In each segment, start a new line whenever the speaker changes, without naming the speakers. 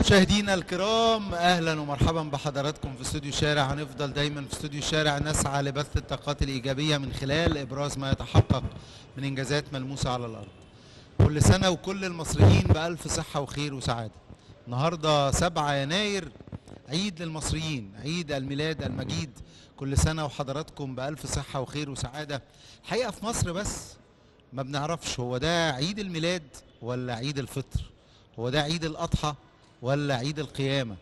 مشاهدينا الكرام اهلا ومرحبا بحضراتكم في استوديو شارع هنفضل دايما في استوديو شارع نسعى لبث الطاقات الايجابيه من خلال ابراز ما يتحقق من انجازات ملموسه على الارض كل سنه وكل المصريين بالف صحه وخير وسعاده النهارده 7 يناير عيد للمصريين عيد الميلاد المجيد كل سنه وحضراتكم بالف صحه وخير وسعاده الحقيقه في مصر بس ما بنعرفش هو ده عيد الميلاد ولا عيد الفطر هو ده عيد الاضحى ولا عيد القيامة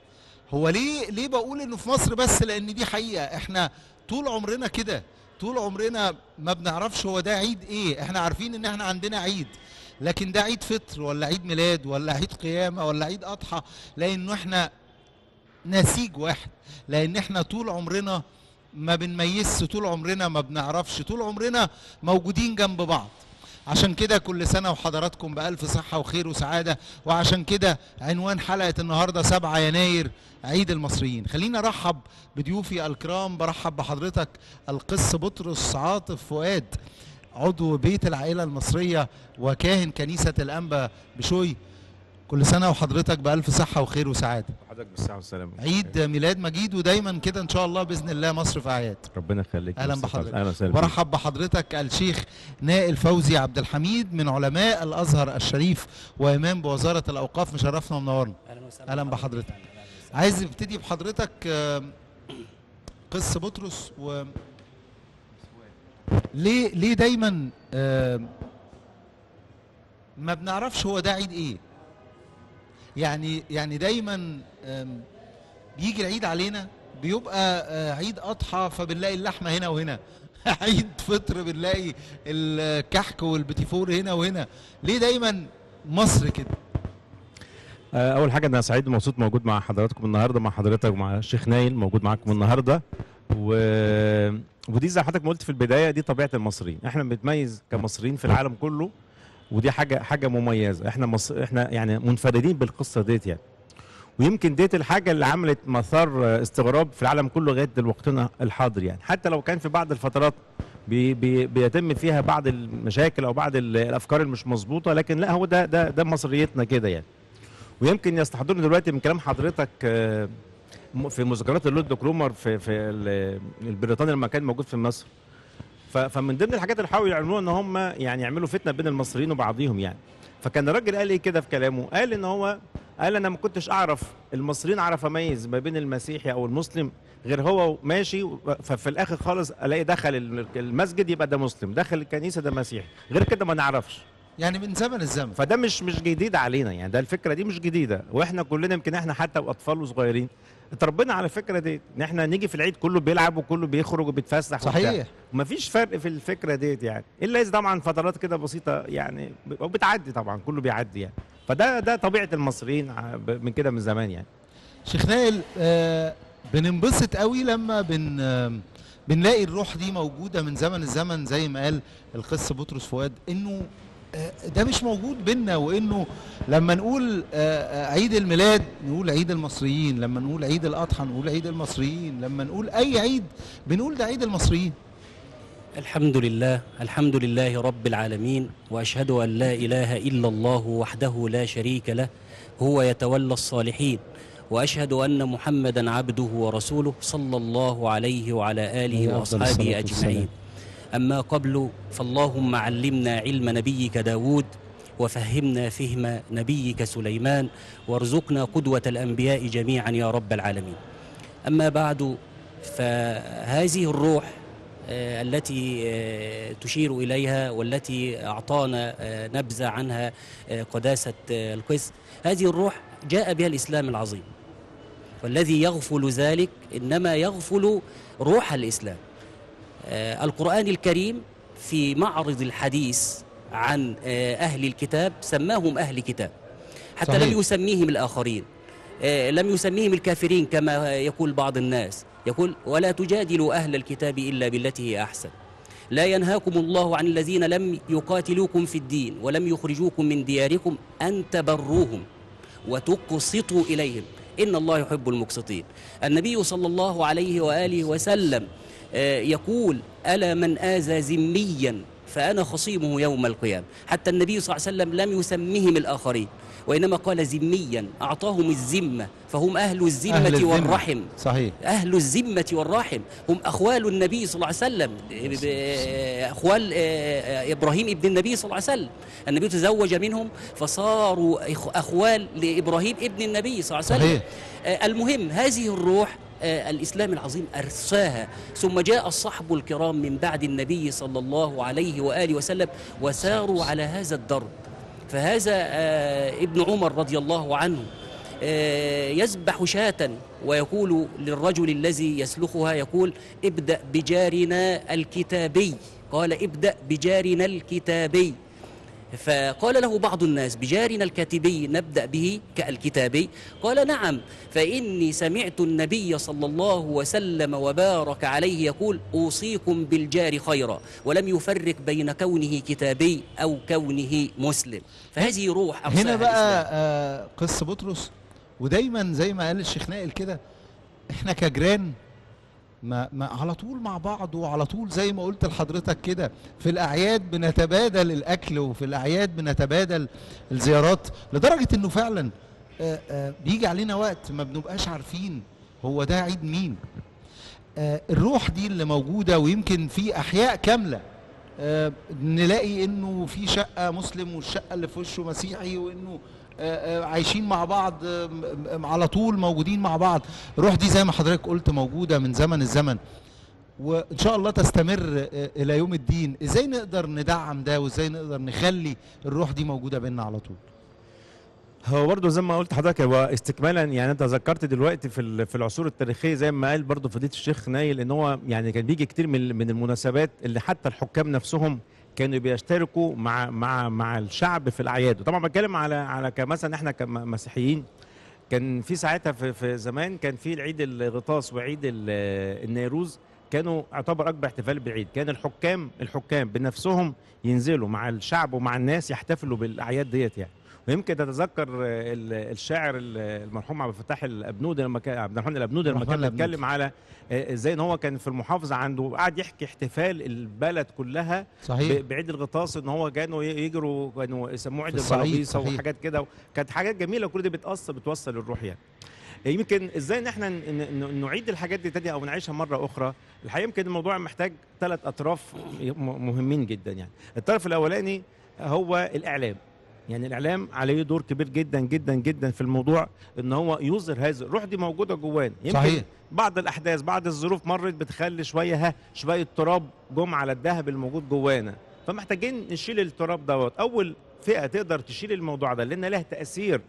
هو ليه ليه بقول انه في مصر بس لان دي حقيقة احنا طول عمرنا كده طول عمرنا ما بنعرفش هو ده عيد ايه احنا عارفين ان احنا عندنا عيد لكن ده عيد فطر ولا عيد ميلاد ولا عيد قيامة ولا عيد اضحى لانه احنا نسيج واحد لان احنا طول عمرنا ما بنميزش طول عمرنا ما بنعرفش طول عمرنا موجودين جنب بعض عشان كده كل سنة وحضراتكم بألف صحة وخير وسعادة وعشان كده عنوان حلقة النهاردة 7 يناير عيد المصريين خلينا أرحب بضيوفي الكرام برحب بحضرتك القس بطرس عاطف فؤاد عضو بيت العائلة المصرية وكاهن كنيسة الأنبا بشوي كل سنة وحضرتك بألف صحة وخير وسعادة
حضرتك بالصحة والسلامة عيد
ميلاد مجيد ودايما كده إن شاء الله بإذن الله مصر في أعياد ربنا
يخليك أهلا بحضرتك أهلا وسهلا برحب
بحضرتك الشيخ نائل فوزي عبد الحميد من علماء الأزهر الشريف وإمام بوزارة الأوقاف مشرفنا ومنورنا أهلا وسهلا أهلا بحضرتك عايز نبتدي بحضرتك آه، قصة بطرس و ليه ليه دايما آه، ما بنعرفش هو ده عيد ايه يعني يعني دايما بيجي العيد علينا بيبقى آه، عيد اضحى فبنلاقي اللحمه هنا وهنا عيد فطر بنلاقي الكحك والبتيفور هنا وهنا ليه دايما مصر كده
آه، اول حاجه انا سعيد مبسوط موجود مع حضراتكم النهارده مع حضرتك ومع الشيخ نايل موجود معاكم النهارده و... ودي زي حضرتك ما قلت في البدايه دي طبيعه المصريين احنا بنتميز كمصريين في العالم كله ودي حاجه حاجه مميزه احنا مص... احنا يعني منفردين بالقصه ديت يعني ويمكن ديت الحاجه اللي عملت مسار استغراب في العالم كله لغايه وقتنا الحاضر يعني حتى لو كان في بعض الفترات بي بي بيتم فيها بعض المشاكل او بعض الافكار المش مظبوطه لكن لا هو ده ده ده مصريتنا كده يعني ويمكن يستحضرني دلوقتي من كلام حضرتك آه، في مذكرات اللورد كرومر في في البريطاني لما كان موجود في مصر فمن ضمن الحاجات اللي حاولوا يعملوها ان هم يعني يعملوا فتنه بين المصريين وبعضهم يعني فكان الراجل قال ايه كده في كلامه قال ان هو قال انا ما كنتش اعرف المصريين اعرف اميز ما بين المسيحي او المسلم غير هو ماشي ففي الاخر خالص الاقي دخل المسجد يبقى ده مسلم دخل الكنيسه ده مسيحي غير كده ما نعرفش يعني من زمن الزمن فده مش مش جديد علينا يعني ده الفكره دي مش جديده واحنا كلنا يمكن احنا حتى واطفال وصغيرين اتربينا على الفكره ديت ان احنا نيجي في العيد كله بيلعب وكله بيخرج وبيتفسح صحيح مفيش فرق في الفكره ديت يعني الا اذا طبعا فترات كده بسيطه يعني وبتعدي طبعا كله بيعدي يعني فده ده طبيعه المصريين من كده من زمان يعني شيخ نائل
آه بننبسط قوي لما بن آه بنلاقي الروح دي موجوده من زمن الزمن زي ما قال القس بطرس فؤاد انه آه، ده مش موجود بينا وانه لما نقول آه، آه، عيد الميلاد نقول عيد المصريين لما نقول عيد الاضحى نقول عيد المصريين لما نقول اي عيد بنقول ده عيد
المصريين الحمد لله الحمد لله رب العالمين واشهد ان لا اله الا الله وحده لا شريك له هو يتولى الصالحين واشهد ان محمدا عبده ورسوله صلى الله عليه وعلى اله واصحابه اجمعين أما قبل فاللهم علمنا علم نبيك داود وفهمنا فهم نبيك سليمان وارزقنا قدوة الأنبياء جميعا يا رب العالمين أما بعد فهذه الروح آه، التي آه، تشير إليها والتي أعطانا آه، نبذة عنها قداسة القس هذه الروح جاء بها الإسلام العظيم والذي يغفل ذلك إنما يغفل روح الإسلام آه، القرآن الكريم في معرض الحديث عن آه، أهل الكتاب سماهم أهل كتاب حتى صحيح. لم يسميهم الآخرين آه، لم يسميهم الكافرين كما يقول بعض الناس يقول ولا تجادلوا أهل الكتاب إلا بالتي هي أحسن لا ينهاكم الله عن الذين لم يقاتلوكم في الدين ولم يخرجوكم من دياركم أن تبروهم وتقسطوا إليهم إن الله يحب المقسطين النبي صلى الله عليه وآله وسلم آه، يقول ألا من آذى ذميا فأنا خصيمه يوم القيامة حتى النبي صلى الله عليه وسلم لم يسمهم الآخرين وإنما قال ذميا أعطاهم الذمة فهم أهل الذمة أهل والرحم صحيح أهل الذمة والرحم هم أخوال النبي صلى الله عليه وسلم أخوال آه، آه، إبراهيم ابن النبي صلى الله عليه وسلم النبي تزوج منهم فصاروا أخوال لإبراهيم ابن النبي صلى الله عليه وسلم صحيح. المهم هذه الروح آه، الإسلام العظيم أرساها ثم جاء الصحب الكرام من بعد النبي صلى الله عليه وآله وسلم وساروا على هذا الدرب فهذا آه، ابن عمر رضي الله عنه آه، يذبح شاة ويقول للرجل الذي يسلخها يقول ابدأ بجارنا الكتابي قال ابدأ بجارنا الكتابي فقال له بعض الناس بجارنا الكاتبي نبدأ به كالكتابي قال نعم فإني سمعت النبي صلى الله وسلم وبارك عليه يقول أوصيكم بالجار خيرا ولم يفرق بين كونه كتابي أو كونه مسلم فهذه روح هنا بقى
آه قصة بطرس ودايما زي ما قال الشيخ نائل كده احنا كجيران ما, ما على طول مع بعض وعلى طول زي ما قلت لحضرتك كده في الاعياد بنتبادل الاكل وفي الاعياد بنتبادل الزيارات لدرجه انه فعلا آه، آه، بيجي علينا وقت ما بنبقاش عارفين هو ده عيد مين آه، الروح دي اللي موجوده ويمكن في احياء كامله نلاقي انه في شقه مسلم والشقه اللي في وشه مسيحي وانه آه، آه، عايشين مع بعض آه، على طول موجودين مع بعض الروح دي زي ما حضرتك قلت موجودة من زمن الزمن وان شاء الله تستمر الى يوم الدين ازاي نقدر ندعم ده وازاي نقدر نخلي الروح دي موجوده بيننا على طول
هو برضه زي ما قلت لحضرتك هو استكمالا يعني انت ذكرت دلوقتي في في العصور التاريخيه زي ما قال برضه فضيله الشيخ نايل ان هو يعني كان بيجي كتير من من المناسبات اللي حتى الحكام نفسهم كانوا بيشتركوا مع مع مع الشعب في الاعياد وطبعا بتكلم على على كمثلا احنا كمسيحيين كان في ساعتها في, في زمان كان في العيد الغطاس وعيد النيروز كانوا اعتبر اكبر احتفال بالعيد كان الحكام الحكام بنفسهم ينزلوا مع الشعب ومع الناس يحتفلوا بالاعياد ديت يعني ويمكن تتذكر الشاعر المرحوم عبد الفتاح الابنودي لما كان عبد الرحمن الابنودي لما كان بيتكلم على ازاي ان هو كان في المحافظه عنده وقعد يحكي احتفال البلد كلها صحيح بعيد الغطاس ان هو كانوا يجروا كانوا يسموه عيد البلاطيسه وحاجات كده كانت حاجات جميله كل دي بتاثر بتوصل الروح يعني يمكن ازاي ان احنا نعيد الحاجات دي تاني او نعيشها مره اخرى الحقيقه يمكن الموضوع محتاج ثلاث اطراف مهمين جدا يعني الطرف الاولاني هو الاعلام يعني الاعلام عليه دور كبير جدا جدا جدا في الموضوع ان هو يظهر هذا الروح دي موجوده جوانا يمكن صحيح بعض الاحداث بعض الظروف مرت بتخلي شويه ها شويه تراب جم على الذهب الموجود جوانا فمحتاجين نشيل التراب دوت اول فئه تقدر تشيل الموضوع ده لان له تاثير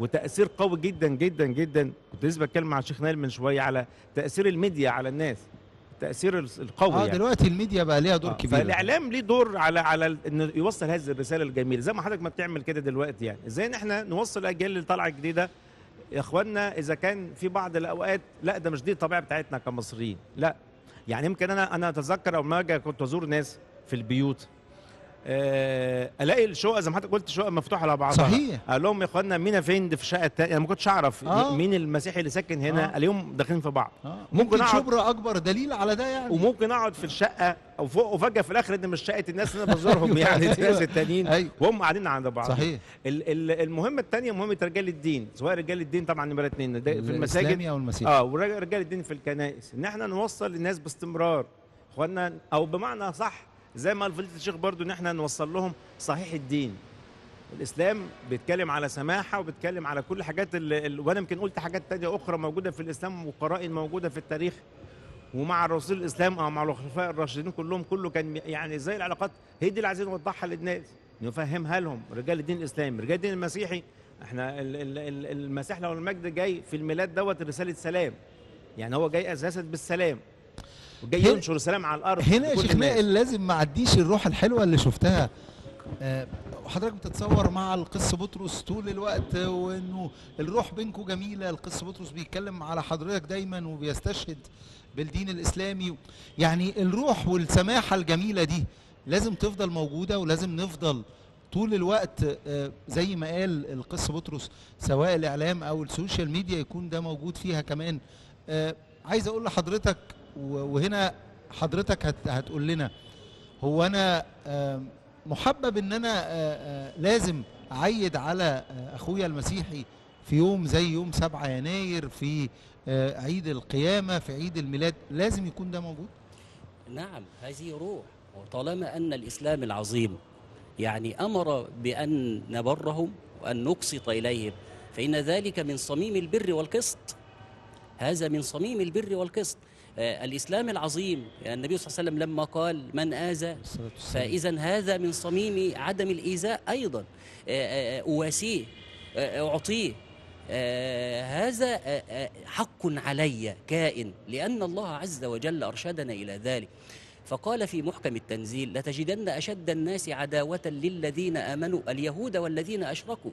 وتاثير قوي جدا جدا جدا كنت لسه بتكلم مع الشيخ نايل من شويه على تاثير الميديا على الناس التاثير القوي اه يعني.
دلوقتي الميديا بقى ليها دور آه كبير
فالاعلام ليه دور على على انه يوصل هذه الرساله الجميله زي ما حضرتك ما بتعمل كده دلوقتي يعني ازاي ان احنا نوصل الاجيال اللي طالعه جديده يا اخوانا اذا كان في بعض الاوقات لا ده مش دي الطبيعه بتاعتنا كمصريين لا يعني يمكن انا انا اتذكر او ما كنت ازور ناس في البيوت آه، الاقي الشقق زي ما حضرتك قلت شقق مفتوحه لبعضها صحيح اقول لهم يا اخوانا مين فين في الشقه الثانيه انا ما كنتش اعرف آه. مين المسيحي اللي ساكن هنا آه. اليوم داخلين في بعض آه. ممكن, ممكن شبرا اكبر دليل على ده يعني وممكن اقعد في الشقه او فوق وفجاه في الاخر ان مش شقه الناس اللي انا بزورهم أيوة. يعني الناس التانيين أيوة. وهم قاعدين عند بعض صحيح المهمه الثانيه مهمه رجال الدين سواء رجال الدين طبعا نمره اثنين في المساجد اه ورجال الدين في الكنائس ان احنا نوصل للناس باستمرار اخوانا او بمعنى صح زي ما فضيله الشيخ برضو ان احنا نوصل لهم صحيح الدين الاسلام بيتكلم على سماحه وبيتكلم على كل حاجات اللي وانا يمكن قلت حاجات تانية اخرى موجوده في الاسلام وقرائن موجوده في التاريخ ومع الرسول الاسلام او مع الخلفاء الراشدين كلهم كله كان يعني ازاي العلاقات هي دي اللي عايزين نوضحها للناس نفهمها لهم رجال الدين الاسلامي رجال الدين المسيحي احنا المسيح لو المجد جاي في الميلاد دوت رساله سلام يعني هو جاي اساسا بالسلام وجاي ينشر السلام على الارض هنا يا شيخ نائل
لازم ما عديش الروح الحلوه اللي شفتها آه، حضرتك بتتصور مع القس بطرس طول الوقت وانه الروح بينكم جميله القس بطرس بيتكلم على حضرتك دايما وبيستشهد بالدين الاسلامي يعني الروح والسماحه الجميله دي لازم تفضل موجوده ولازم نفضل طول الوقت آه، زي ما قال القس بطرس سواء الاعلام او السوشيال ميديا يكون ده موجود فيها كمان آه، عايز اقول لحضرتك وهنا حضرتك هتقول لنا هو انا آه، محبب ان انا آه، آه، لازم اعيد على اخويا المسيحي في يوم زي يوم 7 يناير
في عيد
القيامه في عيد الميلاد لازم يكون ده موجود
نعم هذه روح وطالما ان الاسلام العظيم يعني امر بان نبرهم وان نقسط اليهم فان ذلك من صميم البر والقسط هذا من صميم البر والقسط آه، الإسلام العظيم يعني النبي صلى الله عليه وسلم لما قال من آذى فإذا هذا من صميم عدم الإيذاء أيضا آه، آه، أواسيه أعطيه هذا حق علي كائن لأن الله عز وجل أرشدنا إلى ذلك فقال في محكم التنزيل لتجدن أشد الناس عداوة للذين آمنوا اليهود والذين أشركوا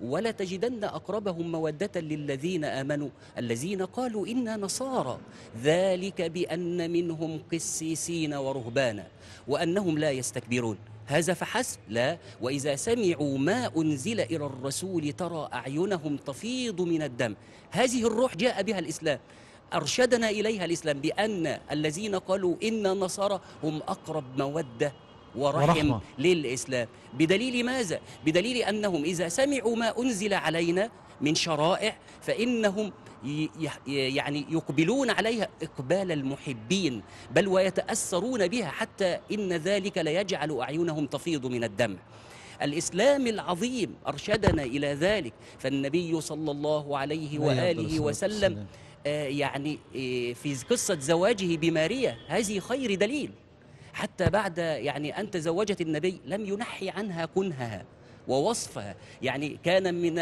ولتجدن أقربهم مودة للذين آمنوا الذين قالوا إنا نصارى ذلك بأن منهم قسيسين ورهبانا وأنهم لا يستكبرون هذا فحسب لا وإذا سمعوا ما أنزل إلى الرسول ترى أعينهم تفيض من الدم هذه الروح جاء بها الإسلام أرشدنا إليها الإسلام بأن الذين قالوا إن النصارى هم أقرب مودة ورحم ورحمة. للإسلام بدليل ماذا؟ بدليل أنهم إذا سمعوا ما أنزل علينا من شرائع فإنهم يعني يقبلون عليها إقبال المحبين بل ويتأثرون بها حتى إن ذلك ليجعل أعينهم تفيض من الدمع الإسلام العظيم أرشدنا إلى ذلك فالنبي صلى الله عليه وآله وسلم آه، يعني آه، في قصة زواجه بماريا هذه خير دليل حتى بعد يعني أن تزوجت النبي لم ينحي عنها كنهها ووصفها يعني كان من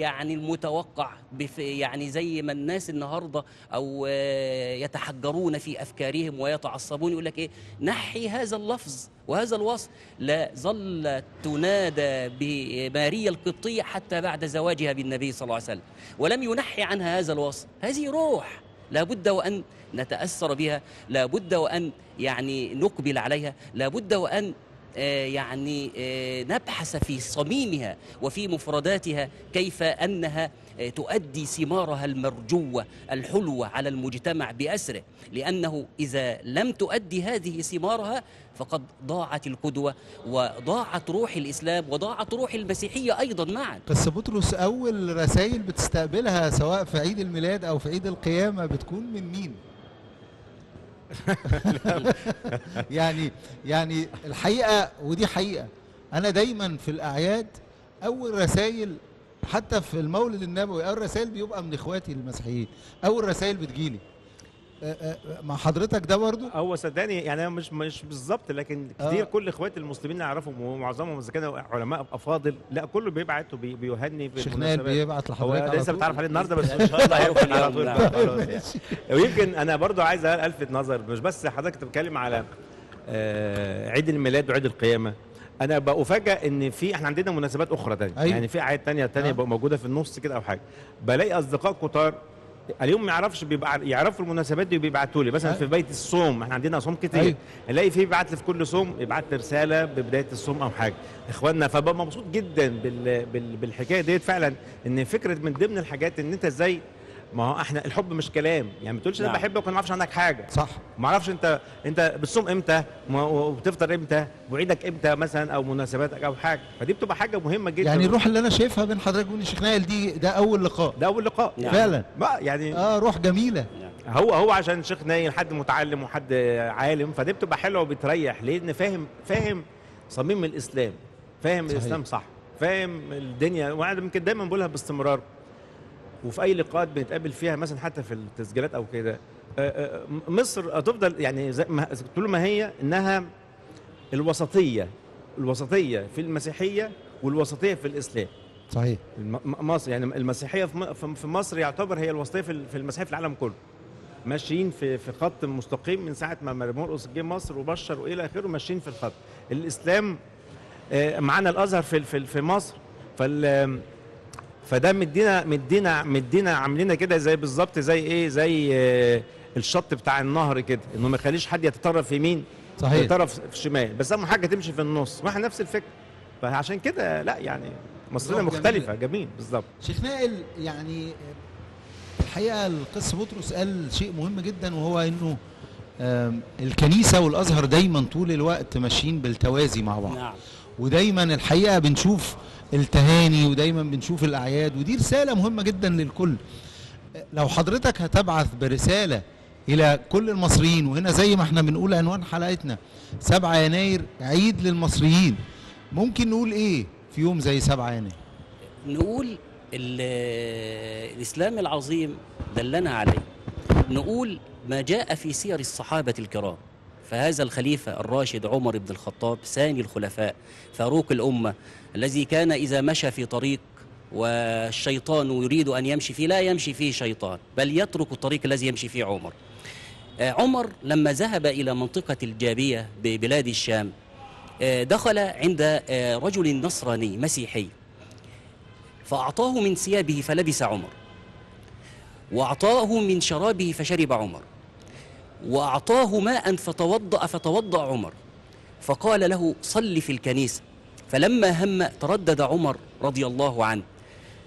يعني المتوقع يعني زي ما الناس النهارده او آه، يتحجرون في افكارهم ويتعصبون يقول لك ايه نحي هذا اللفظ وهذا الوصف لا ظلت تنادى بماريا القبطية حتى بعد زواجها بالنبي صلى الله عليه وسلم ولم ينحي عنها هذا الوصف هذه روح لابد وأن نتأثر بها لابد وأن يعني نقبل عليها لابد وأن آه، يعني آه، نبحث في صميمها وفي مفرداتها كيف أنها آه، تؤدي ثمارها المرجوة الحلوة على المجتمع بأسره لأنه إذا لم تؤدي هذه ثمارها فقد ضاعت القدوة وضاعت روح الإسلام وضاعت روح المسيحية أيضا معا
بس بطرس أول رسائل بتستقبلها سواء في عيد الميلاد أو في عيد القيامة بتكون من مين؟ يعني يعني الحقيقه ودي حقيقه انا دايما في الاعياد اول رسائل حتى في المولد النبوي اول رسائل بيبقى من اخواتي المسيحيين اول رسائل بتجيلي آه، آه، مع حضرتك ده برضه
هو صدقني يعني انا مش مش بالظبط لكن كتير آه. كل اخواتي المسلمين اللي اعرفهم ومعظمهم اذا كانوا علماء افاضل لا كله بيبعت وبيهني في نايل بيبعت لحضرتك لسه بتعرف عليه النهارده بس ان شاء الله هيكون على طول يعني. ويمكن انا برضو عايز الفت نظر مش بس حضرتك بتتكلم على آه عيد الميلاد وعيد القيامه انا بفاجئ ان في احنا عندنا مناسبات اخرى تانية أيوة. يعني في اعياد تانية تانية آه. موجوده في النص كده او حاجه بلاقي اصدقاء كتار اليوم ما يعرفش بيبقى يعرفوا المناسبات دي وبيبعتوا لي مثلا أيوة. في بيت الصوم احنا عندنا صوم كتير الاقي أيوة. فيه بيبعت لي في كل صوم يبعت لي رساله ببدايه الصوم او حاجه اخواننا فببقى مبسوط جدا بال... بال... بالحكايه ديت فعلا ان فكره من ضمن الحاجات ان انت ازاي ما هو احنا الحب مش كلام يعني ما تقولش انا نعم. بحبك وما اعرفش عنك حاجه صح ما اعرفش انت انت بتصوم امتى وبتفطر امتى وعيدك امتى مثلا او مناسباتك او حاجه فدي بتبقى حاجه مهمه جدا يعني الروح اللي انا
شايفها بين حضرتك وبين الشيخ نائل دي ده اول لقاء ده اول لقاء يعني. فعلا بقى يعني اه روح جميله يعني. هو
هو عشان الشيخ نائل حد متعلم وحد عالم فدي بتبقى حلوه وبتريح لان فاهم فاهم صميم الاسلام فاهم صحيح. الاسلام صح فاهم الدنيا وانا يمكن دايما بقولها باستمرار وفي اي لقاءات بنتقابل فيها مثلا حتى في التسجيلات او كده آه، آه، آه، مصر هتفضل يعني طول ما هي انها الوسطيه الوسطيه في المسيحيه والوسطيه في الاسلام صحيح مصر يعني المسيحيه في مصر يعتبر هي الوسطيه في المسيحيه في العالم كله ماشيين في في خط مستقيم من ساعه ما مرقص جه مصر وبشر والى اخره ماشيين في الخط الاسلام معانا الازهر في في مصر فال فده مدينا مدينا مدينا عاملين كده زي بالظبط زي ايه زي آه، الشط بتاع النهر كده انه ما يخليش حد يتطرف يمين صحيح يتطرف في الشمال بس اهم حاجه تمشي في النص ما احنا نفس الفكره فعشان كده لا يعني مصرنا مختلفه جميل, جميل بالظبط شيخ
نائل يعني آه، الحقيقه القس بطرس قال شيء مهم جدا وهو انه الكنيسه والازهر دايما طول الوقت ماشيين بالتوازي مع بعض نعم. ودايما الحقيقه بنشوف التهاني ودايما بنشوف الاعياد ودي رساله مهمه جدا للكل لو حضرتك هتبعث برساله الى كل المصريين وهنا زي ما احنا بنقول عنوان حلقتنا 7 يناير عيد للمصريين ممكن نقول ايه في يوم زي 7 يناير
نقول الاسلام العظيم دلنا عليه نقول ما جاء في سير الصحابه الكرام فهذا الخليفة الراشد عمر بن الخطاب ثاني الخلفاء فاروق الأمة الذي كان إذا مشى في طريق والشيطان يريد أن يمشي فيه لا يمشي فيه شيطان بل يترك الطريق الذي يمشي فيه عمر آه، عمر لما ذهب إلى منطقة الجابية ببلاد الشام آه، دخل عند آه، رجل نصراني مسيحي فأعطاه من ثيابه فلبس عمر وأعطاه من شرابه فشرب عمر وأعطاه ماء فتوضأ فتوضأ عمر فقال له صل في الكنيسة فلما هم تردد عمر رضي الله عنه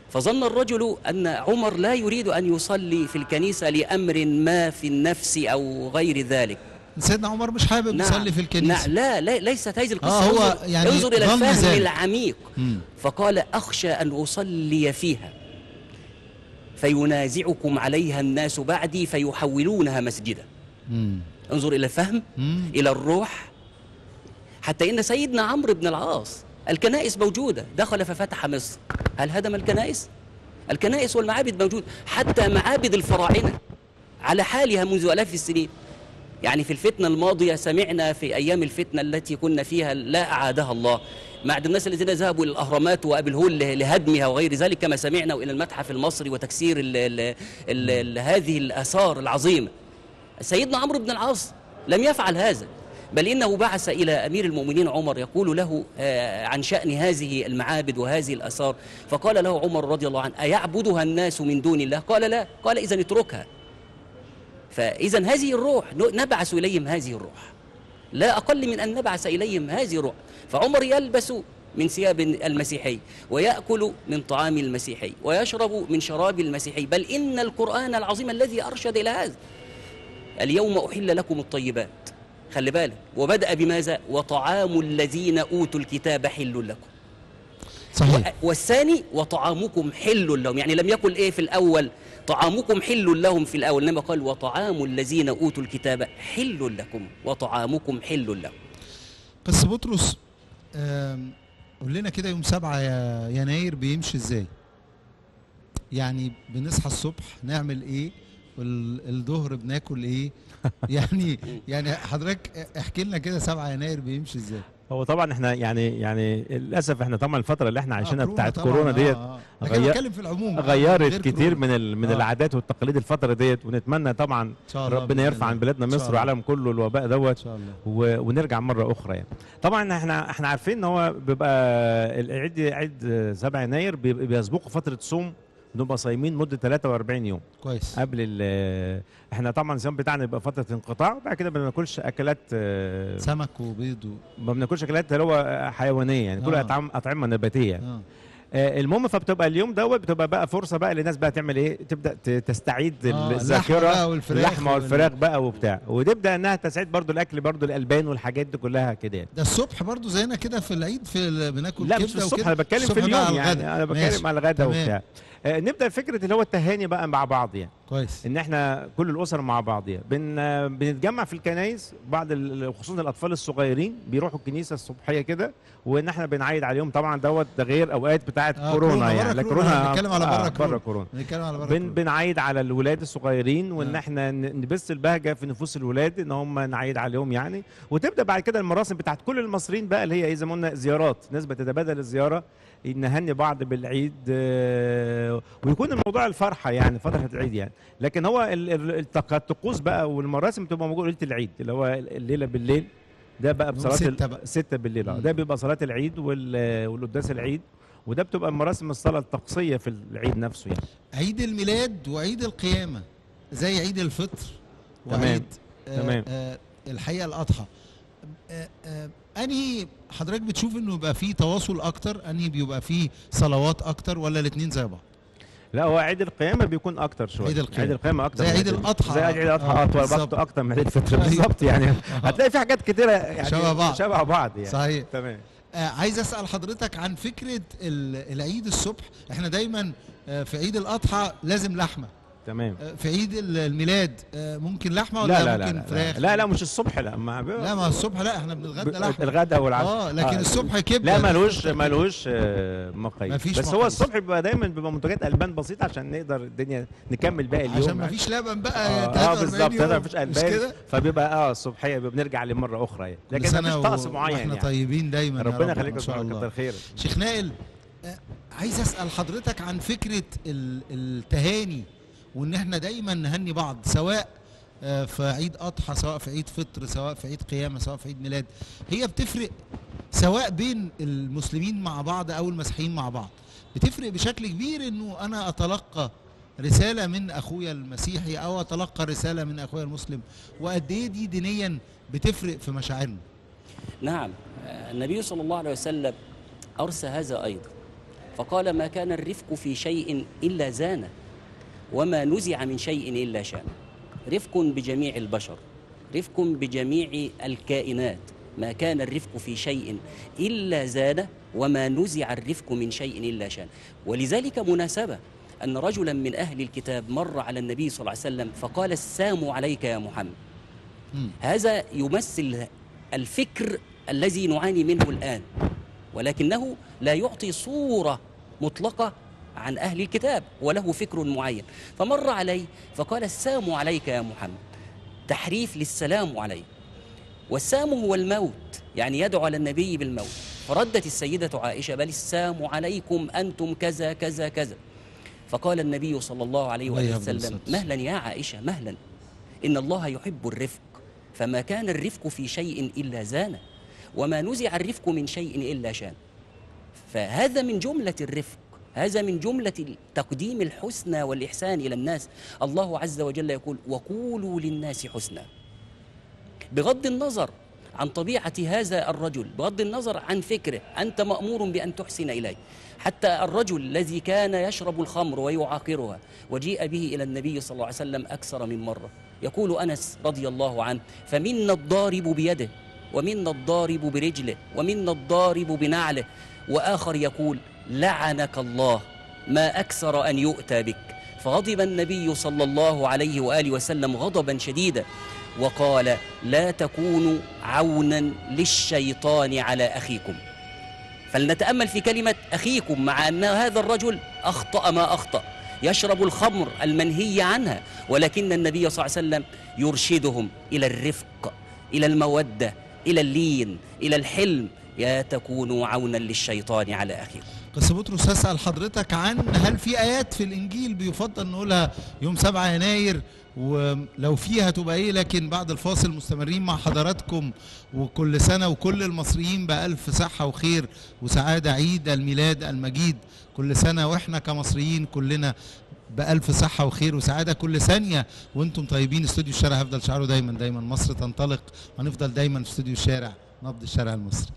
فظن الرجل أن عمر لا يريد أن يصلي في الكنيسة لأمر ما في النفس أو غير ذلك سيدنا عمر مش حابب نعم يصلي في الكنيسة نعم لا, لا ليست هذه القصة آه هو يعني انظر إلى الفهم زي. العميق فقال أخشى أن أصلي فيها فينازعكم عليها الناس بعدي فيحولونها مسجدا مم. انظر إلى الفهم مم. إلى الروح حتى إن سيدنا عمرو بن العاص الكنائس موجودة دخل ففتح مصر هل هدم الكنائس؟ الكنائس والمعابد موجودة حتى معابد الفراعنة على حالها منذ ألاف السنين يعني في الفتنة الماضية سمعنا في أيام الفتنة التي كنا فيها لا أعادها الله مع الناس الذين ذهبوا إلى الأهرامات وأبي الهول لهدمها وغير ذلك كما سمعنا وإلى المتحف المصري وتكسير الـ الـ الـ الـ هذه الآثار العظيمة سيدنا عمرو بن العاص لم يفعل هذا بل إنه بعث إلى أمير المؤمنين عمر يقول له آه، عن شأن هذه المعابد وهذه الأثار فقال له عمر رضي الله عنه أيعبدها الناس من دون الله قال لا قال إذا اتركها فإذا هذه الروح نبعث إليهم هذه الروح لا أقل من أن نبعث إليهم هذه الروح فعمر يلبس من ثياب المسيحي ويأكل من طعام المسيحي ويشرب من شراب المسيحي بل إن القرآن العظيم الذي أرشد إلى هذا اليوم أحل لكم الطيبات خلي بالك وبدأ بماذا وطعام الذين أوتوا الكتاب حل لكم صحيح. والثاني وطعامكم حل لهم يعني لم يقل إيه في الأول طعامكم حل لهم في الأول إنما قال وطعام الذين أوتوا الكتاب حل لكم وطعامكم حل لهم
بس بطرس قول لنا كده يوم 7 يناير بيمشي ازاي يعني بنصحى الصبح نعمل ايه والظهر بناكل ايه يعني يعني حضرتك
احكي لنا كده 7 يناير بيمشي ازاي هو طبعا احنا يعني يعني للاسف احنا طبعا الفتره اللي احنا آه، عايشينها آه بتاعت كورونا ديت آه آه. غير في العموم آه، غيرت كتير كورونا. من ال... من آه. العادات والتقاليد الفتره ديت ونتمنى طبعا ربنا يرفع عن بلادنا مصر والعالم كله الوباء دوت ونرجع مره اخرى يعني طبعا احنا احنا عارفين ان هو بيبقى العيد عيد 7 يناير بيسبقه فتره صوم بنبقى صايمين مده 43 يوم كويس قبل ال احنا طبعا الصيام بتاعنا بيبقى فتره انقطاع بعد كده ما بناكلش اكلات آه، سمك وبيض و... ما بناكلش اكلات اللي هو حيوانيه يعني كل آه. اطعام اطعمه نباتيه آه. آه. المهم فبتبقى اليوم دوت بتبقى بقى فرصه بقى للناس بقى تعمل ايه تبدا تستعيد آه الذاكره اللحمه والفراخ, اللحمة والفراخ بقى وبتاع وتبدا انها تسعيد برضو الاكل برضو الالبان والحاجات دي كلها كده يعني. ده
الصبح برضو زينا كده في العيد في بناكل لا مش الصبح انا بتكلم في اليوم يعني انا بتكلم على الغدا وبتاع
آه، نبدا فكره اللي هو التهاني بقى مع بعض يعني كويس ان احنا كل الاسر مع بعض يعني بن بنتجمع في الكنايس بعض خصوصا الاطفال الصغيرين بيروحوا الكنيسه الصبحيه كده وان احنا بنعيد عليهم طبعا دوت ده غير اوقات بتاعه آه كورونا, كورونا يعني لا كورونا بنتكلم على آه، بره آه كورونا, كورونا. بنتكلم على بره بن بنعيد على الولاد الصغيرين وان آه. احنا نبث البهجه في نفوس الولاد ان هم نعيد عليهم يعني وتبدا بعد كده المراسم بتاعت كل المصريين بقى اللي هي إيه زي ما قلنا زيارات ناس بتتبادل الزياره نهني بعض بالعيد آه، ويكون الموضوع الفرحه يعني فرحه العيد يعني لكن هو الطقوس بقى والمراسم بتبقى موجوده ليله العيد اللي هو الليله بالليل ده بقى بصلاه ستة, بقى. ستة بالليل اه ده بيبقى صلاه العيد والقداس العيد وده بتبقى مراسم الصلاه التقصيه في العيد نفسه يعني عيد الميلاد وعيد
القيامه زي عيد الفطر وعيد تمام. آه تمام. آه الحقيقه الاضحى آه آه انهي حضرتك بتشوف انه يبقى فيه تواصل اكتر انهي بيبقى فيه صلوات اكتر ولا الاثنين زي بعض
لا هو عيد القيامه بيكون اكتر شويه عيد القيامه عيد القيامه اكتر زي عيد الاضحى زي عيد الاضحى اطول وقته اكتر من عيد الفطر أيوه. بالظبط يعني
هتلاقي في حاجات كتيره يعني شبه بعض شبه بعض يعني صحيح تمام آه عايز اسال حضرتك عن فكره العيد الصبح احنا دايما آه في عيد الاضحى لازم لحمه تمام آه، في عيد الميلاد آه، ممكن لحمه ولا لا لا ممكن لا لا, لا لا مش الصبح لا ما لا ما الصبح لا احنا بنتغدى لحمه الغدا والعشاء اه لكن آه. الصبح كبده لا ملوش ملوش آه، مقاييس بس مقاييس. هو الصبح
بيبقى دايما بيبقى منتجات البان بسيطه عشان نقدر الدنيا نكمل باقي اليوم عشان ما فيش لبن بقى اه, آه بالظبط ما فيش البان فبيبقى اه الصبحيه بنرجع لمره اخرى يعني لكن مش طقس معين احنا يعني. طيبين دايما ربنا يخليك كتر خير شيخ نائل
عايز اسال حضرتك عن فكره التهاني وان احنا دايما نهني بعض سواء آه، في عيد اضحى سواء في عيد فطر سواء في عيد قيامه سواء في عيد ميلاد هي بتفرق سواء بين المسلمين مع بعض او المسيحيين مع بعض بتفرق بشكل كبير انه انا اتلقى رساله من اخويا المسيحي او اتلقى رساله من اخويا المسلم وقد ايه دي دينيا بتفرق في
مشاعرنا نعم آه، النبي صلى الله عليه وسلم ارسى هذا ايضا فقال ما كان الرفق في شيء الا زانه وما نزع من شيء إلا شأن رفق بجميع البشر رفق بجميع الكائنات ما كان الرفق في شيء إلا زاد وما نزع الرفق من شيء إلا شان ولذلك مناسبة أن رجلا من أهل الكتاب مر على النبي صلى الله عليه وسلم فقال السام عليك يا محمد هذا يمثل الفكر الذي نعاني منه الآن ولكنه لا يعطي صورة مطلقة عن أهل الكتاب وله فكر معين فمر عليه فقال السلام عليك يا محمد تحريف للسلام عليه والسام هو الموت يعني يدعو على النبي بالموت فردت السيدة عائشة بل السام عليكم أنتم كذا كذا كذا فقال النبي صلى الله عليه وسلم مهلا يا عائشة مهلا إن الله يحب الرفق فما كان الرفق في شيء إلا زان وما نزع الرفق من شيء إلا شان فهذا من جملة الرفق هذا من جملة تقديم الحسنى والإحسان إلى الناس الله عز وجل يقول وقولوا للناس حسنى بغض النظر عن طبيعة هذا الرجل بغض النظر عن فكره أنت مأمور بأن تحسن إليه حتى الرجل الذي كان يشرب الخمر ويعاقرها وجيء به إلى النبي صلى الله عليه وسلم أكثر من مرة يقول أنس رضي الله عنه فمنا الضارب بيده ومنا الضارب برجله ومنا الضارب بنعله وآخر يقول لعنك الله ما أكثر أن يؤتى بك فغضب النبي صلى الله عليه وآله وسلم غضبا شديدا وقال لا تكونوا عونا للشيطان على أخيكم فلنتأمل في كلمة أخيكم مع أن هذا الرجل أخطأ ما أخطأ يشرب الخمر المنهي عنها ولكن النبي صلى الله عليه وسلم يرشدهم إلى الرفق إلى المودة إلى اللين إلى الحلم يا تكونوا عونا للشيطان على أخيكم
بس بطرس هسأل حضرتك عن هل في آيات في الإنجيل بيفضل نقولها يوم 7 يناير ولو فيها تبقى إيه لكن بعد الفاصل مستمرين مع حضراتكم وكل سنة وكل المصريين بألف صحة وخير وسعادة عيد الميلاد المجيد كل سنة وإحنا كمصريين كلنا بألف صحة وخير وسعادة كل ثانية وانتم طيبين استوديو الشارع هفضل شعره دايما دايما مصر تنطلق ونفضل دايما في استوديو الشارع نبض الشارع المصري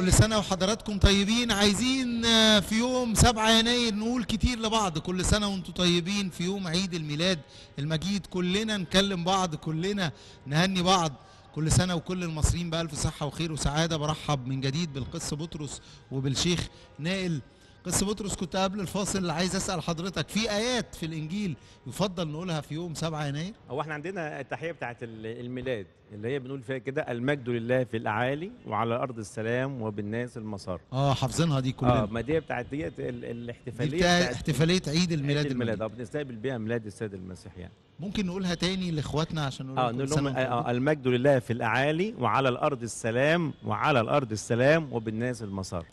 كل سنة وحضراتكم طيبين عايزين آه،
في يوم 7 يناير نقول كتير لبعض كل سنة وانتم طيبين في يوم عيد الميلاد المجيد كلنا نكلم بعض كلنا نهني بعض كل سنة وكل المصريين بألف صحة وخير وسعادة برحب من جديد بالقس بطرس وبالشيخ نائل قس بطرس كنت قبل الفاصل اللي عايز اسال حضرتك في ايات في الانجيل يفضل نقولها في يوم 7 يناير
هو احنا عندنا التحيه بتاعه الميلاد اللي هي بنقول فيها كده المجد لله في الاعالي وعلى الارض السلام وبالناس المسار اه حافظينها دي كلها اه ما دي بتاعه ديت الاحتفاليه دي بتاع احتفاليه عيد الميلاد عيد الميلاد اه بنستقبل بيها ميلاد السيد المسيح يعني
ممكن نقولها تاني لاخواتنا عشان نقول اه نقول لهم آه, آه،
المجد لله في الاعالي وعلى الارض السلام وعلى الارض السلام وبالناس المسار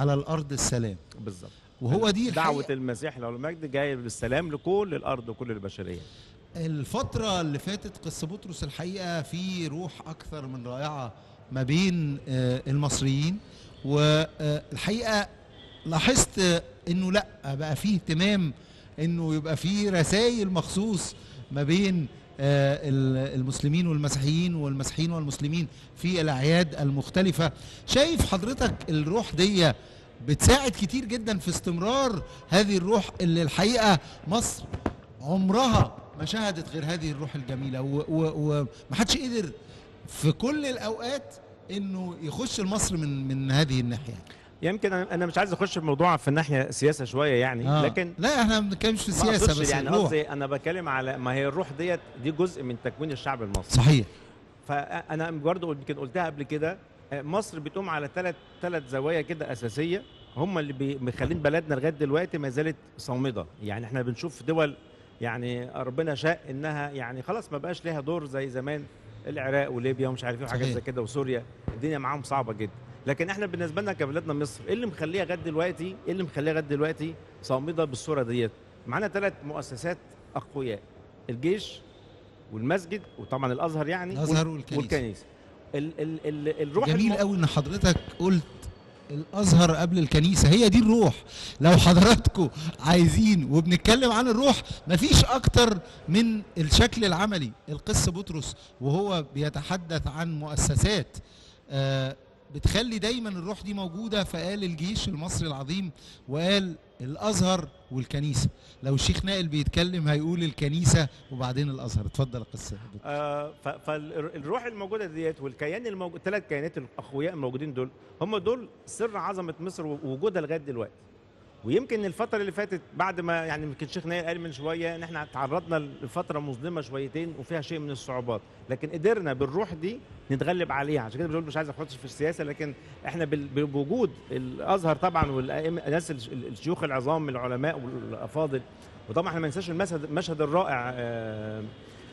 على الارض السلام
بالظبط وهو دي دعوه المسيح لو المجد جاي بالسلام لكل الارض وكل البشريه
الفتره اللي فاتت قس بطرس الحقيقه في روح اكثر من رائعه ما بين آه، المصريين والحقيقه آه، لاحظت انه لا بقى فيه اهتمام انه يبقى فيه رسائل مخصوص ما بين آه، المسلمين والمسيحيين والمسيحيين والمسلمين في الاعياد المختلفه شايف حضرتك الروح دي بتساعد كتير جدا في استمرار هذه الروح اللي الحقيقه مصر عمرها ما شهدت غير هذه الروح الجميله ومحدش قدر في كل الاوقات
انه يخش لمصر من من هذه الناحيه يمكن انا مش عايز اخش في موضوع في الناحيه سياسه شويه يعني آه. لكن لا احنا ما بنتكلمش في سياسه بس يعني قصدي انا بتكلم على ما هي الروح ديت دي جزء من تكوين الشعب المصري صحيح فانا برضه يمكن قلتها قبل كده مصر بتقوم على ثلاث ثلاث زوايا كده اساسيه هم اللي مخلين بلدنا لغايه دلوقتي ما زالت صامده يعني احنا بنشوف دول يعني ربنا شاء انها يعني خلاص ما بقاش ليها دور زي زمان العراق وليبيا ومش عارف ايه وحاجات زي كده وسوريا الدنيا معاهم صعبه جدا لكن احنا بالنسبه لنا كبلدنا مصر ايه اللي مخليها لغايه دلوقتي ايه اللي مخليها لغايه دلوقتي صامده بالصوره ديت معانا ثلاث مؤسسات اقوياء الجيش والمسجد وطبعا الازهر يعني الازهر والكنيسه, والكنيسة. ال ال ال الروح جميل
قوي ان حضرتك قلت الازهر قبل الكنيسه هي دي الروح لو حضراتكم عايزين وبنتكلم عن الروح مفيش اكتر من الشكل العملي القس بطرس وهو بيتحدث عن مؤسسات آه بتخلي دايما الروح دي موجوده فقال الجيش المصري العظيم وقال الازهر والكنيسه لو الشيخ نائل بيتكلم هيقول الكنيسه وبعدين الازهر اتفضل يا
آه فالروح الموجوده ديت والكيان الموجود ثلاث كيانات الاقوياء الموجودين دول هم دول سر عظمه مصر ووجودها لغايه دلوقتي ويمكن الفتره اللي فاتت بعد ما يعني يمكن الشيخ نايل قال من شويه ان احنا تعرضنا لفتره مظلمه شويتين وفيها شيء من الصعوبات لكن قدرنا بالروح دي نتغلب عليها عشان كده بقول مش عايز اخش في السياسه لكن احنا بوجود الازهر طبعا والناس الشيوخ العظام العلماء والافاضل وطبعا احنا ما ننساش المشهد الرائع آه،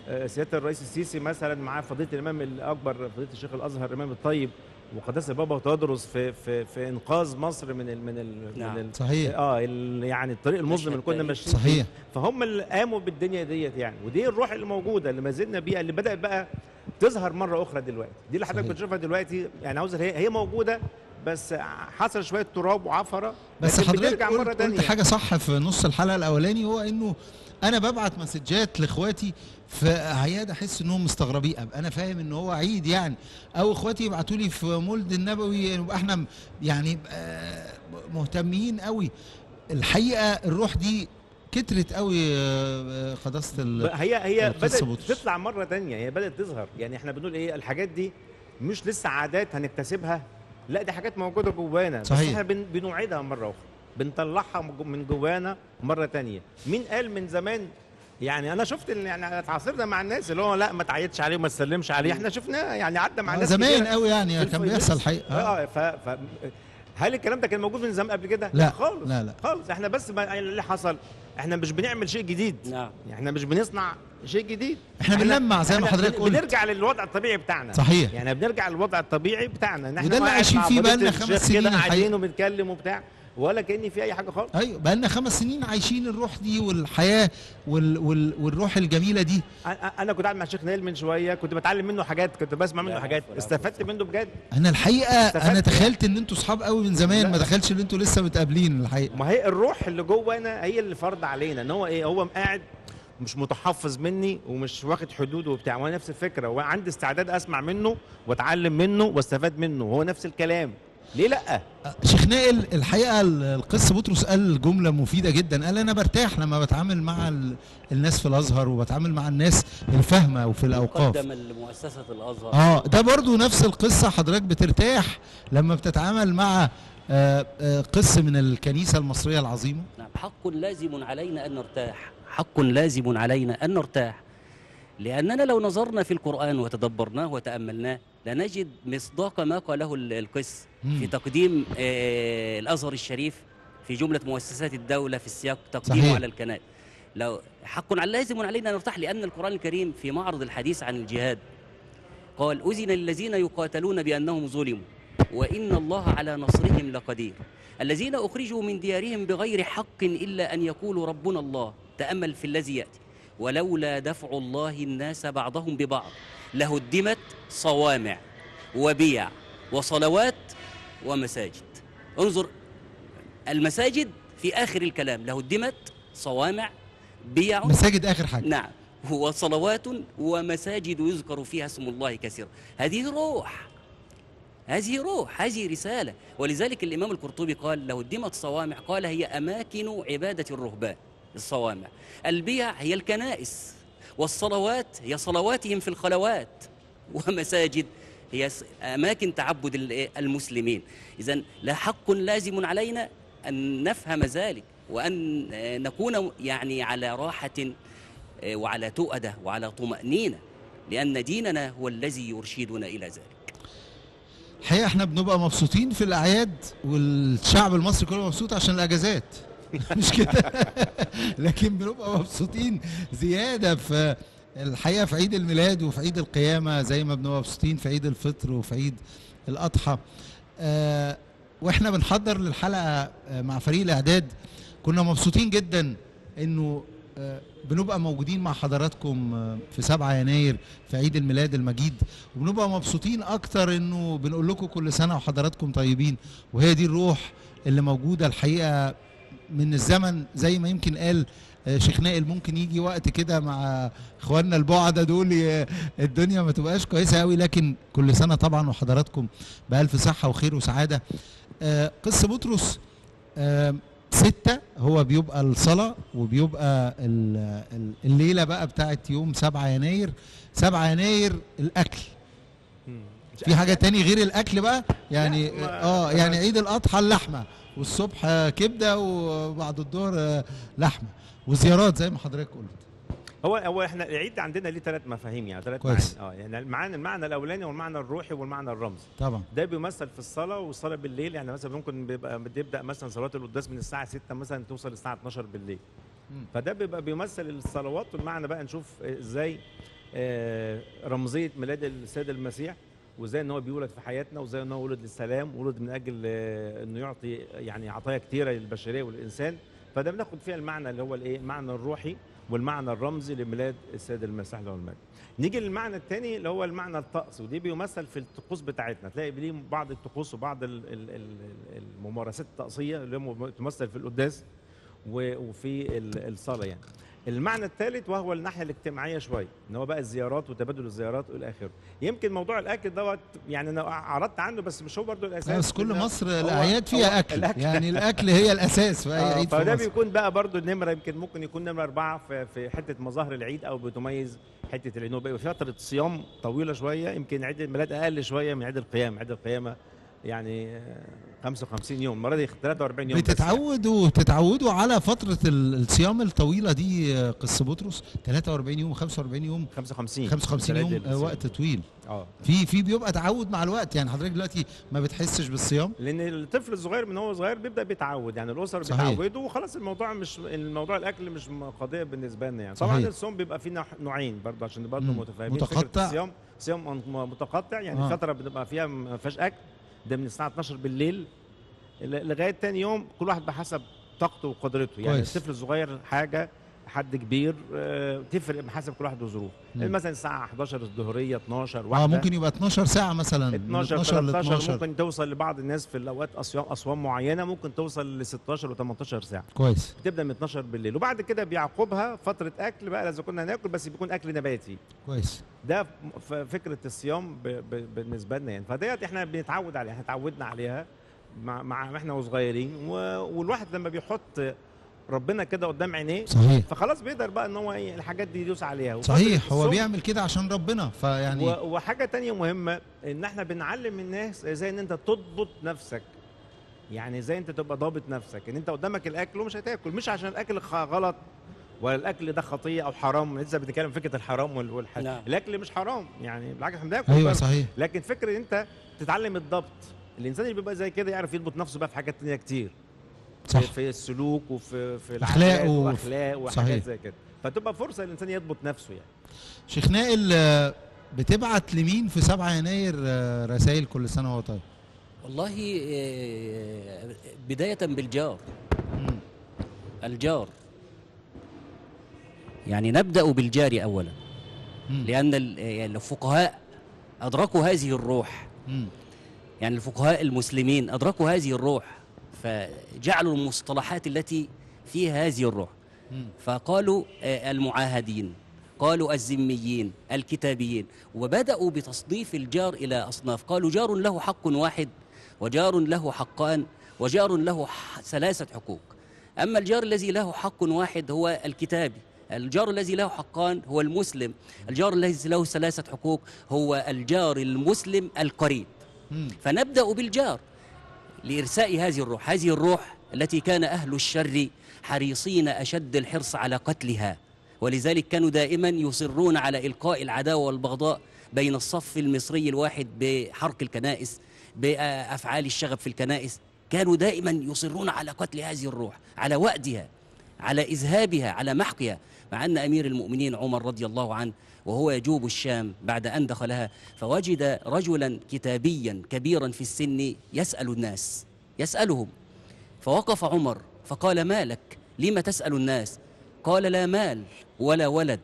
آه، سياده الرئيس السيسي مثلا مع فضيله الامام الاكبر فضيله الشيخ الازهر الامام الطيب وقداسه بابا تدرس في في في انقاذ مصر من الـ من الـ نعم. من الـ صحيح اه يعني الطريق المظلم اللي كنا ماشيين صحيح فهم اللي قاموا بالدنيا ديت يعني ودي الروح اللي موجوده اللي ما زلنا بيها اللي بدات بقى تظهر مره اخرى دلوقتي دي اللي حضرتك بتشوفها دلوقتي يعني عاوز هي هي موجوده بس حصل شويه تراب وعفره بس حضرتك قلت, مرة قلت حاجه
صح في نص الحلقه الاولاني هو انه انا ببعت مسجات لاخواتي في اعياد احس انهم مستغربين انا فاهم ان هو عيد يعني او اخواتي يبعتوا لي في مولد النبوي نبقى يعني احنا آه، يعني مهتمين قوي الحقيقه الروح دي كترت قوي آه، قداسه هي هي آه، بدات
تطلع مره تانية هي بدات تظهر يعني احنا بنقول ايه الحاجات دي مش لسه عادات هنكتسبها لا دي حاجات موجوده جوانا صحيح. بس احنا بنوعدها مره اخرى بنطلعها من جوانا مره تانية مين قال من زمان يعني انا شفت يعني اتعاصرنا مع الناس اللي هو لا ما تعيطش عليه وما تسلمش عليه احنا شفناه يعني عدى مع الناس آه، زمان قوي يعني كان بيحصل حقيقه آه. اه ف, ف... هل الكلام ده كان موجود من زمان قبل كده؟ لا خالص لا لا خالص احنا بس ما اللي حصل احنا مش بنعمل شيء جديد لا. نعم. احنا مش بنصنع شيء جديد احنا, احنا بنلمع زي ما حضرتك قلت بنرجع للوضع الطبيعي بتاعنا صحيح يعني بنرجع للوضع الطبيعي بتاعنا ان احنا وده اللي عايشين فيه بقى لنا خمس سنين كده قاعدين وبنتكلم وبتاع ولا كاني في أي حاجة خالص
أيوة بقى لنا خمس سنين عايشين الروح دي والحياة وال وال والروح الجميلة
دي أنا كنت قاعد مع الشيخ نايل من شوية كنت بتعلم منه حاجات كنت بسمع منه حاجات استفدت منه بجد
أنا الحقيقة أنا تخيلت إن أنتوا اصحاب قوي من زمان ما دخلتش إن أنتوا لسه متقابلين الحقيقة
ما هي الروح اللي جوه انا هي اللي فرض علينا إن هو إيه هو قاعد مش متحفظ مني ومش واخد حدود وبتاع وانا نفس الفكره وعندي استعداد اسمع منه واتعلم منه واستفاد منه هو نفس الكلام ليه لا
شيخ نائل الحقيقه القس بطرس قال جمله مفيده جدا قال انا برتاح لما بتعامل مع الناس في الازهر وبتعامل مع الناس الفاهمه وفي الاوقاف قدم لمؤسسه الازهر اه ده برضو نفس القصه حضرتك بترتاح لما بتتعامل مع آه، آه، قس من الكنيسه المصريه العظيمه
نعم حق لازم علينا ان نرتاح حق لازم علينا ان نرتاح لأننا لو نظرنا في القرآن وتدبرناه وتأملناه لنجد مصداق ما قاله القس في تقديم آه، الازهر الشريف في جمله مؤسسات الدوله في السياق تقديمه صحيح. على الكنائس لو حق لازم علينا ان نرتاح لان القران الكريم في معرض الحديث عن الجهاد قال اذن للذين يقاتلون بانهم ظلموا وان الله على نصرهم لقدير الذين اخرجوا من ديارهم بغير حق الا ان يقولوا ربنا الله تامل في الذي ياتي ولولا دفع الله الناس بعضهم ببعض لهدمت صوامع وبيع وصلوات ومساجد انظر المساجد في آخر الكلام لهدمت صوامع بيع مساجد آخر حاجة نعم وصلوات ومساجد يذكر فيها اسم الله كثيرا هذه روح هذه روح هذه رسالة ولذلك الإمام القرطبي قال لهدمت صوامع قال هي أماكن عبادة الرهبان الصوامع البيع هي الكنائس والصلوات هي صلواتهم في الخلوات ومساجد هي أماكن تعبد المسلمين إذا لا حق لازم علينا أن نفهم ذلك وأن نكون يعني على راحة آه، وعلى تؤدة وعلى طمأنينة لأن ديننا هو الذي يرشدنا إلى ذلك
الحقيقة احنا بنبقى مبسوطين في الأعياد والشعب المصري كله مبسوط عشان الأجازات مش كده لكن بنبقى مبسوطين زيادة في الحقيقه في عيد الميلاد وفي عيد القيامه زي ما بنبقى مبسوطين في عيد الفطر وفي عيد الاضحى آه، واحنا بنحضر للحلقه آه، مع فريق الاعداد كنا مبسوطين جدا انه آه، بنبقى موجودين مع حضراتكم في 7 يناير في عيد الميلاد المجيد وبنبقى مبسوطين اكتر انه بنقول لكم كل سنه وحضراتكم طيبين وهي دي الروح اللي موجوده الحقيقه من الزمن زي ما يمكن قال آه، شيخ نائل ممكن يجي وقت كده مع اخواننا البعدة دول الدنيا ما تبقاش كويسه قوي لكن كل سنه طبعا وحضراتكم بالف صحه وخير وسعاده آه، قس بطرس آه، ستة هو بيبقى الصلاة وبيبقى الليلة بقى بتاعت يوم 7 يناير 7 يناير الأكل في حاجة تاني غير الأكل بقى يعني اه يعني عيد الأضحى اللحمة والصبح كبدة وبعد الظهر لحمة وزيارات زي ما حضرتك قلت
هو هو احنا العيد عندنا ليه ثلاث مفاهيم يعني ثلاث معاني اه يعني المعنى المعنى الاولاني والمعنى الروحي والمعنى الرمزي طبعا ده بيمثل في الصلاه والصلاه بالليل يعني مثلا ممكن بيبقى بتبدا مثلا صلاه القداس من الساعه 6 مثلا توصل الساعه 12 بالليل م. فده بيبقى بيمثل الصلوات والمعنى بقى نشوف ازاي آه، رمزيه ميلاد السيد المسيح وازاي ان هو بيولد في حياتنا وازاي ان هو ولد للسلام ولد من اجل آه، انه يعطي يعني عطايا كثيره للبشريه والانسان فده بناخد فيها المعنى اللي هو الايه المعنى الروحي والمعنى الرمزي لميلاد السيد المسيح له المجد نيجي للمعنى الثاني اللي هو المعنى الطقس ودي بيمثل في الطقوس بتاعتنا تلاقي ليه بعض الطقوس وبعض الممارسات الطقسيه اللي تمثل في القداس وفي الصلاه يعني المعنى الثالث وهو الناحيه الاجتماعيه شويه ان هو بقى الزيارات وتبادل الزيارات والى اخره يمكن موضوع الاكل دوت يعني انا عرضت عنه بس مش هو برضه الاساس بس كل مصر الاعياد فيها أكل. الاكل يعني الاكل هي الاساس في اي آه، عيد فده بيكون بقى برضه النمره يمكن ممكن يكون نمره اربعه في, حته مظاهر العيد او بتميز حته العيد هو بيبقى فتره صيام طويله شويه يمكن عيد الميلاد اقل شويه من عيد القيامه عيد القيامه يعني 55 آه، يوم المره دي 43 يوم يعني.
بتتعودوا بتتعودوا على فتره الصيام الطويله دي آه، قس بطرس
43 يوم
45 يوم 55 55 يوم آه، وقت طويل اه في في بيبقى تعود مع الوقت يعني حضرتك دلوقتي ما بتحسش بالصيام
لان الطفل الصغير من هو صغير بيبدا بيتعود يعني الاسر بتعوده وخلاص الموضوع مش الموضوع الاكل مش قضيه بالنسبه لنا يعني طبعا الصوم بيبقى فيه نوعين برضه عشان برضه متفاهمين متقطع الصيام صيام متقطع يعني آه. فتره بتبقى فيها ما فيهاش اكل ده من الساعه 12 بالليل لغايه تاني يوم كل واحد بحسب طاقته وقدرته يعني الطفل الصغير حاجه حد كبير آه، تفرق حسب كل واحد وظروفه يعني مثلا الساعه 11 الظهريه 12 آه، واحدة. اه ممكن
يبقى 12 ساعه مثلا 12 12 ل 12
ممكن توصل لبعض الناس في الاوقات اصوام اصوام معينه ممكن توصل ل 16 و18 ساعه كويس بتبدا من 12 بالليل وبعد كده بيعقبها فتره اكل بقى اذا كنا هناكل بس بيكون اكل نباتي كويس ده فكره الصيام ب... ب... بالنسبه لنا يعني فديت احنا بنتعود عليها احنا اتعودنا عليها مع, مع احنا وصغيرين والواحد لما بيحط ربنا كده قدام عينيه صحيح فخلاص بيقدر بقى ان هو ايه الحاجات دي يدوس عليها صحيح هو بيعمل
كده عشان ربنا فيعني
وحاجه ثانيه مهمه ان احنا بنعلم الناس ازاي ان انت تضبط نفسك يعني ازاي انت تبقى ضابط نفسك ان انت قدامك الاكل ومش هتاكل مش عشان الاكل غلط ولا الاكل ده خطيه او حرام لسه بنتكلم فكره الحرام والحلال نعم. الاكل مش حرام يعني بالعكس احنا بناكل ايوه صحيح لكن فكره انت تتعلم الضبط الانسان اللي بيبقى زي كده يعرف يضبط نفسه بقى في حاجات تانية كتير صح. في السلوك وفي في الاخلاق و... واخلاق وحاجات زي كده فتبقى فرصه للانسان يضبط نفسه يعني
شيخ نائل آه، بتبعت لمين في 7 يناير آه، رسائل كل
سنه وهو طيب والله آه، بدايه بالجار الجار يعني نبدا بالجار اولا لان الفقهاء ادركوا هذه الروح يعني الفقهاء المسلمين ادركوا هذه الروح فجعلوا المصطلحات التي فيها هذه الروح فقالوا آه، المعاهدين قالوا الذميين الكتابيين وبدأوا بتصنيف الجار إلى أصناف قالوا جار له حق واحد وجار له حقان وجار له ثلاثة حقوق أما الجار الذي له حق واحد هو الكتابي الجار الذي له حقان هو المسلم الجار الذي له ثلاثة حقوق هو الجار المسلم القريب فنبدأ بالجار لإرساء هذه الروح هذه الروح التي كان أهل الشر حريصين أشد الحرص على قتلها ولذلك كانوا دائما يصرون على إلقاء العداوة والبغضاء بين الصف المصري الواحد بحرق الكنائس بأفعال الشغب في الكنائس كانوا دائما يصرون على قتل هذه الروح على وأدها على إذهابها على محقها مع أن أمير المؤمنين عمر رضي الله عنه وهو يجوب الشام بعد أن دخلها فوجد رجلا كتابيا كبيرا في السن يسأل الناس يسألهم فوقف عمر فقال مالك لم تسأل الناس قال لا مال ولا ولد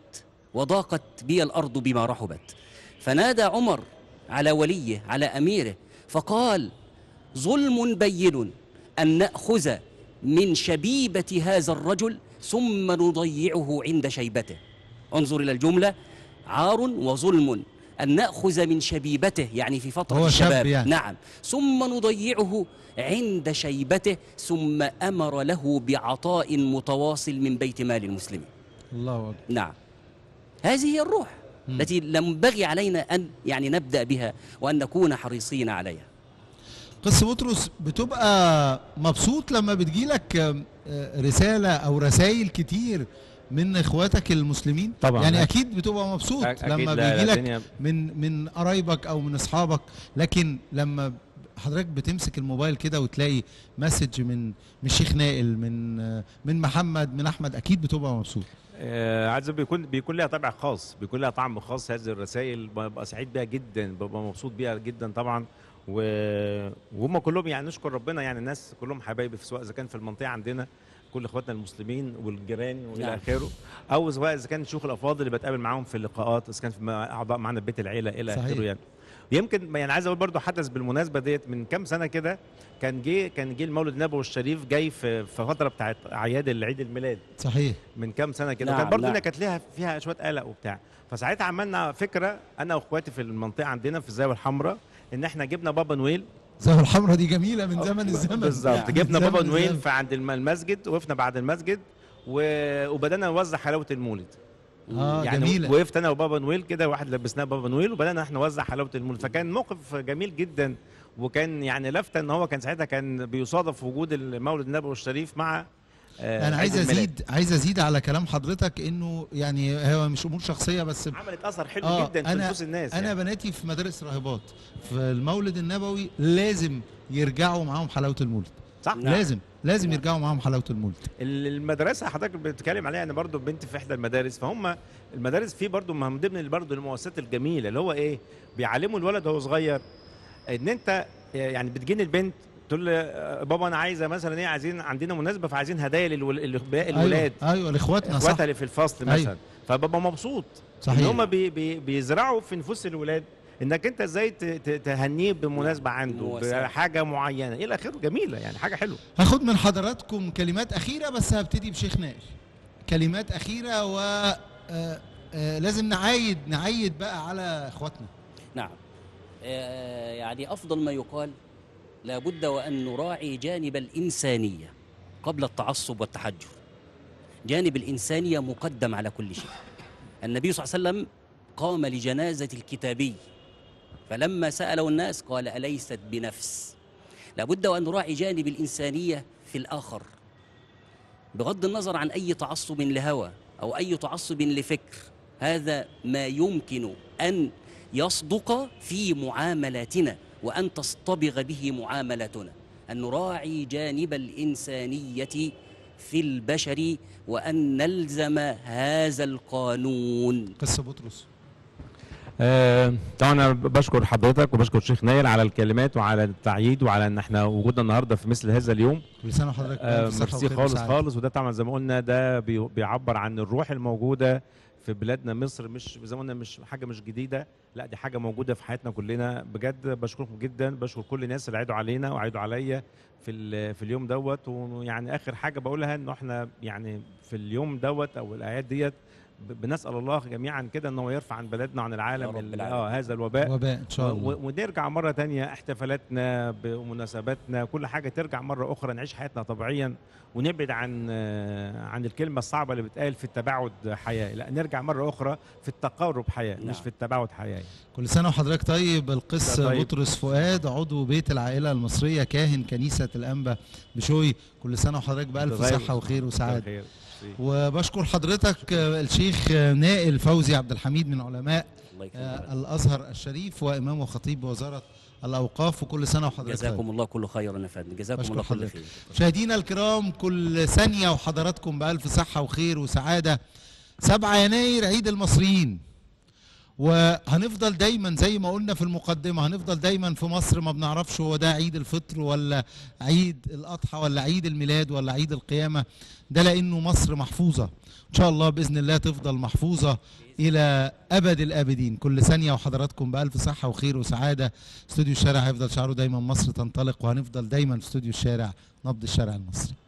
وضاقت بي الأرض بما رحبت فنادى عمر على وليه على أميره فقال ظلم بين أن نأخذ من شبيبة هذا الرجل ثم نضيعه عند شيبته انظر إلى الجملة عار وظلم أن نأخذ من شبيبته يعني في فترة هو الشباب شاب يعني. نعم ثم نضيعه عند شيبته ثم أمر له بعطاء متواصل من بيت مال المسلمين الله أكبر نعم هذه هي الروح م. التي ينبغي علينا أن يعني نبدأ بها وأن نكون حريصين عليها
قس بطرس بتبقى مبسوط لما بتجيلك آه، رسالة أو رسائل كتير من اخواتك المسلمين طبعا يعني اكيد بتبقى مبسوط أكيد لما بيجي لك من من قرايبك او من اصحابك لكن لما حضرتك بتمسك الموبايل كده وتلاقي مسج من من الشيخ نائل من من محمد من احمد اكيد بتبقى مبسوط
آه عايز بيكون بيكون لها طابع خاص بيكون لها طعم خاص هذه الرسائل ببقى سعيد بيها جدا ببقى مبسوط بيها جدا طبعا و... وهم كلهم يعني نشكر ربنا يعني الناس كلهم حبايبي في سواء اذا كان في المنطقه عندنا كل اخواتنا المسلمين والجيران والى نعم. اخره او سواء اذا كان الشيوخ الافاضل اللي بتقابل معاهم في اللقاءات اذا كان في اعضاء معنا في بيت العيله الى اخره يعني يمكن يعني عايز اقول برضه حدث بالمناسبه ديت من كام سنه كده كان جه كان جه المولد النبوي الشريف جاي في فتره بتاعت اعياد العيد الميلاد صحيح من كام سنه كده نعم، كان برضه نعم. هنا كانت ليها فيها شويه قلق وبتاع فساعتها عملنا فكره انا واخواتي في المنطقه عندنا في الزاويه الحمراء ان احنا جبنا بابا نويل
الزهره الحمراء دي جميله من زمن الزمن بالظبط يعني جبنا بابا نويل
في عند المسجد وقفنا بعد المسجد و... وبدانا نوزع حلاوه المولد
آه يعني جميلة.
وقفت انا وبابا نويل كده واحد لبسناه بابا نويل وبدانا احنا نوزع حلاوه المولد فكان موقف جميل جدا وكان يعني لافته ان هو كان ساعتها كان بيصادف وجود المولد النبوي الشريف مع انا آه، يعني عايز ازيد
عايز ازيد على كلام حضرتك انه يعني هو مش امور شخصيه بس عملت اثر حلو آه جدا في نفوس الناس انا يعني. بناتي في مدارس راهبات في المولد النبوي لازم يرجعوا معاهم حلاوه المولد صح نعم. لازم لازم نعم. يرجعوا معاهم حلاوه المولد
المدرسه حضرتك بتتكلم عليها انا برضو بنتي في احدى المدارس فهم المدارس في برضو من ضمن برضو المؤسسات الجميله اللي هو ايه بيعلموا الولد وهو صغير ان انت يعني بتجن البنت تقول آه، بابا انا عايزه مثلا ايه عايزين عندنا مناسبه فعايزين هدايا للولاد أيوة، الولاد ايوه, أيوة لاخواتنا اخواتها اللي في الفصل أيوة. مثلا أيوة. فبابا مبسوط صحيح ان هم بي بي بيزرعوا في نفوس الولاد انك انت ازاي تهنيه بمناسبه عنده بحاجه معينه الى اخره جميله يعني حاجه حلوه
هاخد من حضراتكم كلمات اخيره بس هبتدي بشيخ نائل كلمات اخيره و آه، آه، لازم نعايد نعايد بقى على اخواتنا
نعم يعني افضل ما يقال لا بد وأن نراعي جانب الإنسانية قبل التعصب والتحجر جانب الإنسانية مقدم على كل شيء النبي صلى الله عليه وسلم قام لجنازة الكتابي فلما سأله الناس قال أليست بنفس لابد وأن نراعي جانب الإنسانية في الآخر بغض النظر عن أي تعصب لهوى أو أي تعصب لفكر هذا ما يمكن أن يصدق في معاملاتنا وأن تصطبغ به معاملتنا أن نراعي جانب الإنسانية في البشر وأن نلزم هذا القانون قصة بطرس
آه، طبعا انا بشكر حضرتك وبشكر الشيخ نايل على الكلمات وعلى التعييد وعلى ان احنا وجودنا النهارده في مثل هذا اليوم لسان حضرتك آه، خالص خالص وده طبعا زي ما قلنا ده بيعبر عن الروح الموجوده في بلادنا مصر مش زي ما قلنا مش حاجه مش جديده لا دي حاجه موجوده في حياتنا كلنا بجد بشكركم جدا بشكر كل الناس اللي عيدوا علينا وعيدوا عليا في في اليوم دوت ويعني اخر حاجه بقولها ان احنا يعني في اليوم دوت او الاعياد ديت بنسال الله جميعا كده ان هو يرفع عن بلدنا وعن العالم اه هذا الوباء وباء ان شاء الله ونرجع مره تانية احتفالاتنا بمناسباتنا كل حاجه ترجع مره اخرى نعيش حياتنا طبيعيا ونبعد عن آه، عن الكلمه الصعبه اللي بتقال في التباعد حياه لا نرجع مره اخرى في التقارب حياه نعم. مش في التباعد حياه كل
سنه وحضرتك طيب القس طيب. بطرس فؤاد عضو بيت العائله المصريه كاهن كنيسه الانبا بشوي كل سنه وحضرتك بالف صحه وخير وسعاده وبشكر حضرتك الشيخ نائل فوزي عبد الحميد من علماء آه، الازهر الشريف وامام وخطيب وزاره الاوقاف وكل سنه وحضرتك جزاكم
الله كل خير يا فندم جزاكم الله كل خير
مشاهدينا الكرام كل ثانيه وحضراتكم بالف صحه وخير وسعاده 7 يناير عيد المصريين وهنفضل دايما زي ما قلنا في المقدمه هنفضل دايما في مصر ما بنعرفش هو ده عيد الفطر ولا عيد الاضحى ولا عيد الميلاد ولا عيد القيامه ده لانه مصر محفوظه ان شاء الله باذن الله تفضل محفوظه الى ابد الابدين كل ثانيه وحضراتكم بالف صحه وخير وسعاده استوديو الشارع هيفضل شعاره دايما مصر تنطلق وهنفضل دايما في استوديو الشارع نبض الشارع المصري